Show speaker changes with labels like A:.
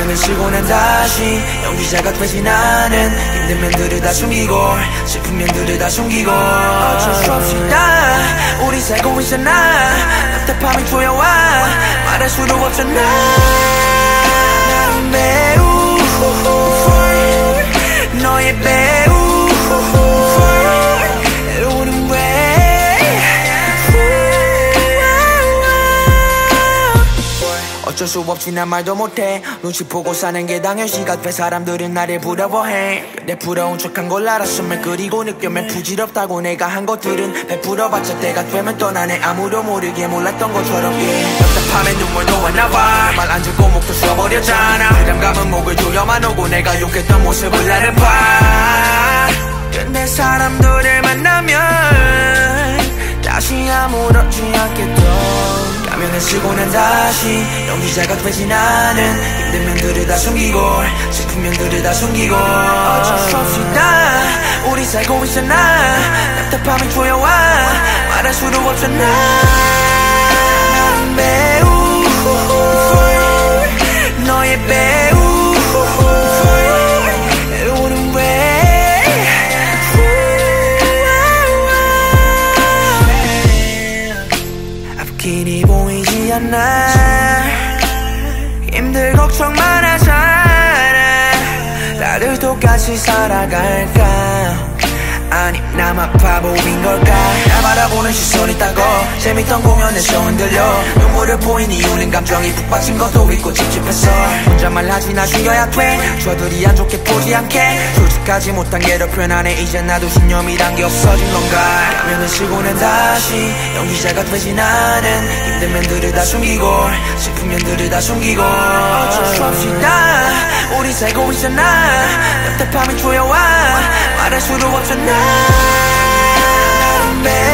A: 가면을 쉬고 난 다시 연기자가 되지 나는 힘든 면들을 다 숨기고 슬픈 면들을 다 숨기고 어쩔 수 없이 다. 우리 살고 있잖아 답답함이 조여와 말할 수도 없잖아 어쩔 수 없지 난 말도 못해. 눈치 보고 사는 게 당연시 같아. 사람들은 나를 부러워해. 내 부러운 척한 걸 알았으면 그리고 느껴면 부질없다고 내가 한 것들은 베풀어봤자 때가 되면 떠나네. 아무도 모르게 몰랐던 것처럼 yeah. 답답함에 눈물도 안 나와 말 안 듣고 목도 써버렸잖아. 부담감은 목을 조여만 오고 내가 욕했던 모습을 나를 봐. 근데 사람들을 만나면 다시 아무렇지 않겠던 가면을 쓰고 난 다시 연기자가 되지 나는 힘든 면들을 다 숨기고 슬픈 면들을 다 숨기고 어쩔 수 없이 다. 우리 살고 있잖아 답답함이 조여와 말할 수도 없잖아 나는 않나? 힘들 걱정만 하잖아 다들 똑같이 살아갈까? 아니 나만 바보인 걸까? 날 바라보는 시선이 따고 재밌던 공연에서 흔들려. 눈물을 보인 이유는 감정이 푹 빠진 것도 있고 찝찝했어 혼자말 하지 나 죽여야 돼. 저들이 안 좋게 보지 않게. 솔직하지 못한 게 더 편안해. 이제 나도 신념이란 게 없어진 건가. 가면을 쓰고 난 다시 연기자가 되지 나는 힘든 면들을 다 숨기고 슬픈 면들을 다 숨기고. 어쩔 수 없이 다. 우리 살고 있잖아 답답함이 조여와 말할 수도 없잖아 매